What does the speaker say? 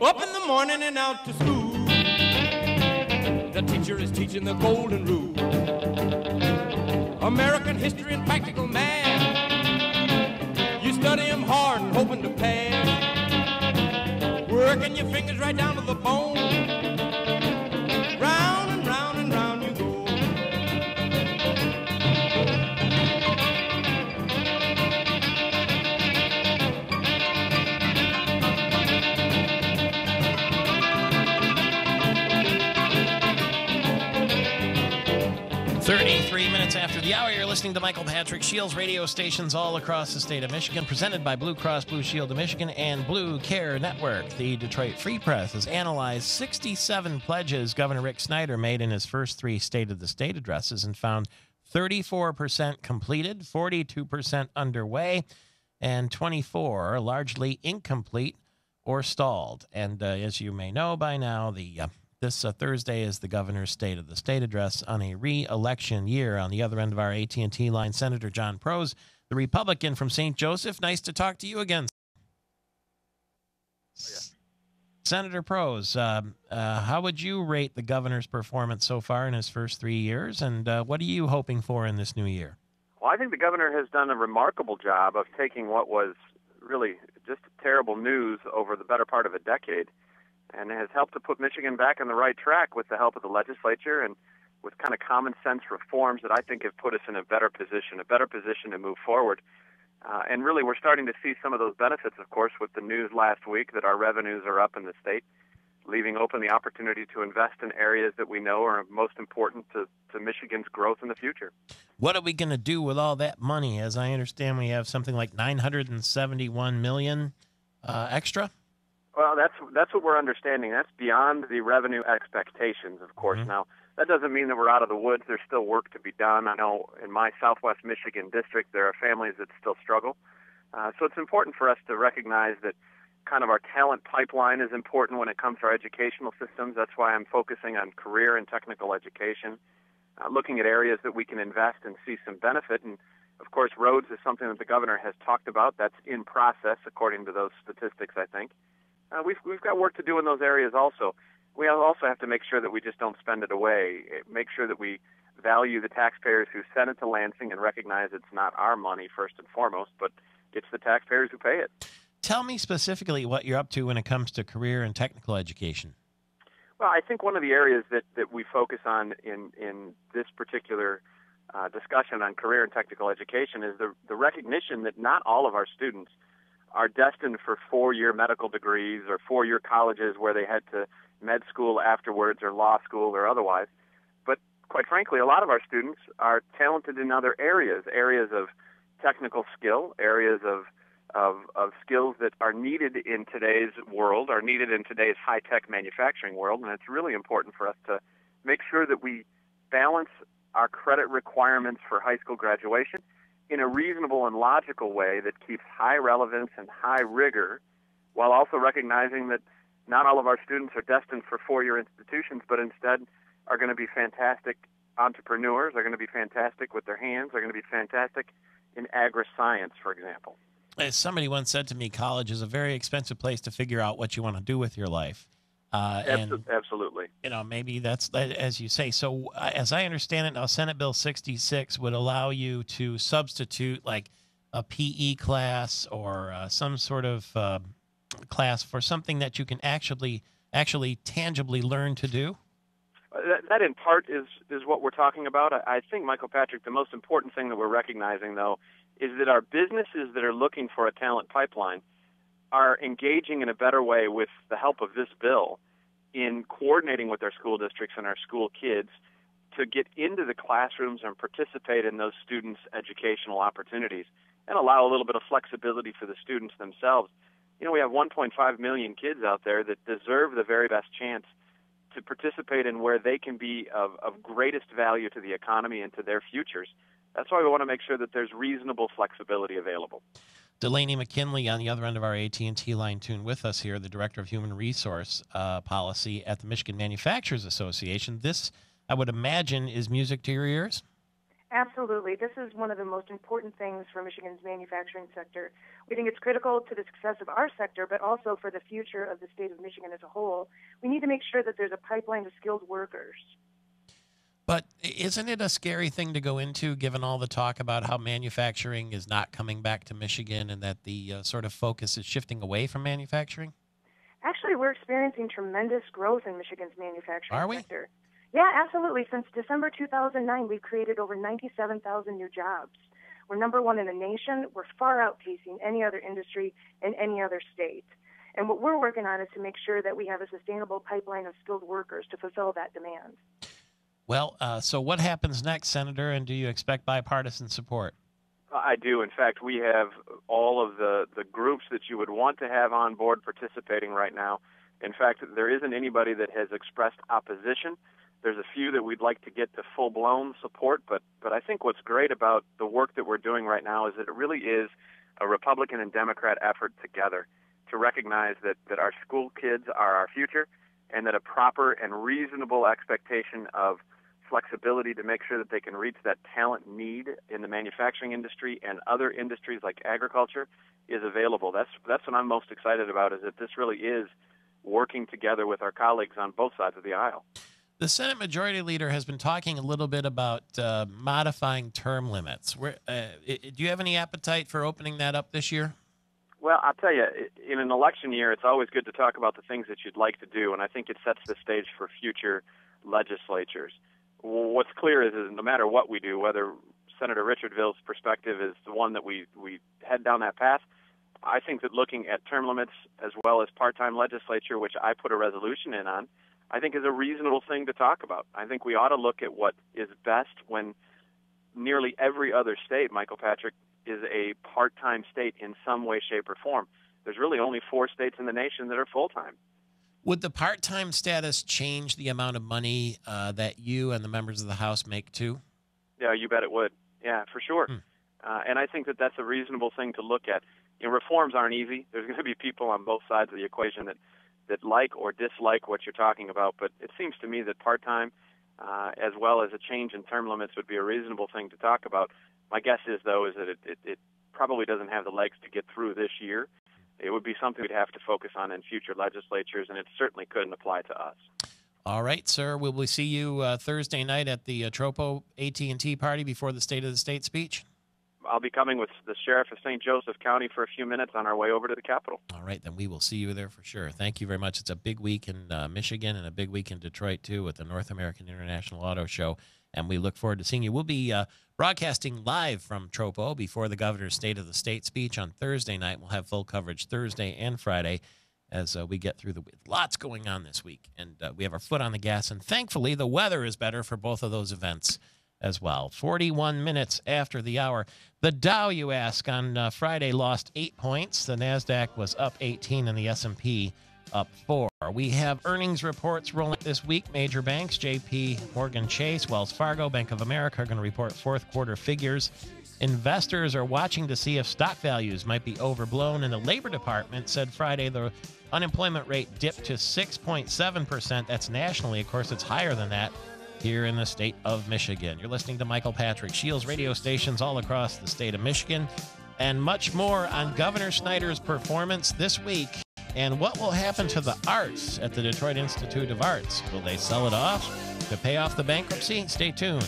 Up in the morning and out to school. The teacher is teaching the golden rule. American history and practical math. You study study 'em hard and hoping to pass. Working your fingers right down to the bone. Listening to Michael Patrick Shiels radio stations all across the state of Michigan, presented by Blue Cross Blue Shield of Michigan and Blue Care Network. The Detroit Free Press has analyzed 67 pledges Governor Rick Snyder made in his first three State of the State addresses and found 34% completed, 42% underway, and 24 largely incomplete or stalled. And uh, as you may know by now, the uh, this uh, Thursday is the governor's State of the State address on a re-election year. On the other end of our AT&T line, Senator John Proos, the Republican from St. Joseph. Nice to talk to you again. Senator Proos, um, uh, how would you rate the governor's performance so far in his first three years, and uh, what are you hoping for in this new year? Well, I think the governor has done a remarkable job of taking what was really just terrible news over the better part of a decade and it has helped to put Michigan back on the right track with the help of the legislature and with kind of common sense reforms that I think have put us in a better position, a better position to move forward. Uh, and really, we're starting to see some of those benefits, of course, with the news last week that our revenues are up in the state, leaving open the opportunity to invest in areas that we know are most important to, to Michigan's growth in the future. What are we going to do with all that money? As I understand, we have something like 971 million uh, extra. Well, that's that's what we're understanding. That's beyond the revenue expectations, of course. Mhm. Now, that doesn't mean that we're out of the woods. There's still work to be done. I know in my Southwest Michigan district there are families that still struggle. Uh, so it's important for us to recognize that kind of our talent pipeline is important when it comes to our educational systems. That's why I'm focusing on career and technical education, uh, looking at areas that we can invest and see some benefit. And of course, roads is something that the governor has talked about. That's in process, according to those statistics, I think. Uh, we've we've got work to do in those areas also. We also have to make sure that we just don't spend it away. Make sure that we value the taxpayers who sent it to Lansing and recognize it's not our money first and foremost, but it's the taxpayers who pay it. Tell me specifically what you're up to when it comes to career and technical education. Well, I think one of the areas that, that we focus on in, in this particular uh, discussion on career and technical education is the, the recognition that not all of our students are destined for four year medical degrees or four year colleges where they head to med school afterwards or law school or otherwise. But quite frankly, a lot of our students are talented in other areas, areas of technical skill, areas of of, of skills that are needed in today's world, are needed in today's high tech manufacturing world, and it's really important for us to make sure that we balance our credit requirements for high school graduation in a reasonable and logical way that keeps high relevance and high rigor while also recognizing that not all of our students are destined for four year institutions, but instead are going to be fantastic entrepreneurs, are going to be fantastic with their hands, are going to be fantastic in agri-science, for example. As somebody once said to me, college is a very expensive place to figure out what you want to do with your life. Uh, and absolutely. you know maybe that's as you say so uh, as i understand it now senate bill 66 would allow you to substitute like a pe class or uh, some sort of uh, class for something that you can actually actually tangibly learn to do Uh, That, that in part is is what we're talking about. I, I think, Michael Patrick, the most important thing that we're recognizing, though, is that our businesses that are looking for a talent pipeline are engaging in a better way with the help of this bill in coordinating with our school districts and our school kids to get into the classrooms and participate in those students' educational opportunities and allow a little bit of flexibility for the students themselves. You know, we have 1.5 million kids out there that deserve the very best chance to participate in where they can be of, of greatest value to the economy and to their futures. That's why we want to make sure that there's reasonable flexibility available. Delaney mckinley on the other end of our at&t line tuned with us here the director of human resource uh, policy at the michigan manufacturers association this i would imagine is music to your ears Absolutely. This is one of the most important things for Michigan's manufacturing sector. We think it's critical to the success of our sector, but also for the future of the state of Michigan as a whole. We need to make sure that there's a pipeline of skilled workers. But isn't it a scary thing to go into, given all the talk about how manufacturing is not coming back to Michigan and that the uh, sort of focus is shifting away from manufacturing? Actually, we're experiencing tremendous growth in Michigan's manufacturing Are we? sector. Yeah, absolutely. Since December 2009, we've created over 97,000 new jobs. We're number one in the nation. We're far outpacing any other industry in any other state. And what we're working on is to make sure that we have a sustainable pipeline of skilled workers to fulfill that demand. Well, uh, so what happens next, Senator, and do you expect bipartisan support? I do. In fact, we have all of the, the groups that you would want to have on board participating right now. In fact, there isn't anybody that has expressed opposition. There's a few that we'd like to get to full blown support, but, but I think what's great about the work that we're doing right now is that it really is a Republican and Democrat effort together to recognize that, that our school kids are our future and that a proper and reasonable expectation of flexibility to make sure that they can reach that talent need in the manufacturing industry and other industries like agriculture is available. That's that's what I'm most excited about is that this really is working together with our colleagues on both sides of the aisle. The Senate Majority Leader has been talking a little bit about uh, modifying term limits. Where, uh, do you have any appetite for opening that up this year? Well, I'll tell you, in an election year, it's always good to talk about the things that you'd like to do, and I think it sets the stage for future legislatures what's clear is, is no matter what we do, whether Senator Richardville's perspective is the one that we, we head down that path, I think that looking at term limits as well as part-time legislature, which I put a resolution in on, I think is a reasonable thing to talk about. I think we ought to look at what is best when nearly every other state, Michael Patrick, is a part-time state in some way, shape, or form. There's really only four states in the nation that are full-time. Would the part time status change the amount of money uh, that you and the members of the House make too? Yeah, you bet it would. Yeah, for sure. Hmm. Uh, and I think that that's a reasonable thing to look at. You know, reforms aren't easy. There's going to be people on both sides of the equation that, that like or dislike what you're talking about. But it seems to me that part time, uh, as well as a change in term limits, would be a reasonable thing to talk about. My guess is, though, is that it, it, it probably doesn't have the legs to get through this year it would be something we'd have to focus on in future legislatures, and it certainly couldn't apply to us. All right, sir. Will we see you uh, Thursday night at the uh, Troppo AT&T party before the State of the State speech? I'll be coming with the sheriff of St. Joseph County for a few minutes on our way over to the Capitol. All right, then we will see you there for sure. Thank you very much. It's a big week in uh, Michigan and a big week in Detroit, too, with the North American International Auto Show. And we look forward to seeing you. We'll be uh, broadcasting live from Troppo before the governor's State of the State speech on Thursday night. We'll have full coverage Thursday and Friday as uh, we get through the week. lots going on this week. And uh, we have our foot on the gas. And thankfully, the weather is better for both of those events as well. 41 minutes after the hour. The Dow, you ask, on uh, Friday lost eight points. The Nasdaq was up 18, and the S&P up four. We have earnings reports rolling this week. Major banks, J.P. Morgan Chase, Wells Fargo, Bank of America, are going to report fourth quarter figures. Investors are watching to see if stock values might be overblown, and the Labor Department said Friday the unemployment rate dipped to 6.7%. That's nationally. Of course, it's higher than that here in the state of Michigan. You're listening to Michael Patrick Shiels radio stations all across the state of Michigan and much more on Governor Snyder's performance this week and what will happen to the arts at the Detroit Institute of Arts. Will they sell it off to pay off the bankruptcy? Stay tuned.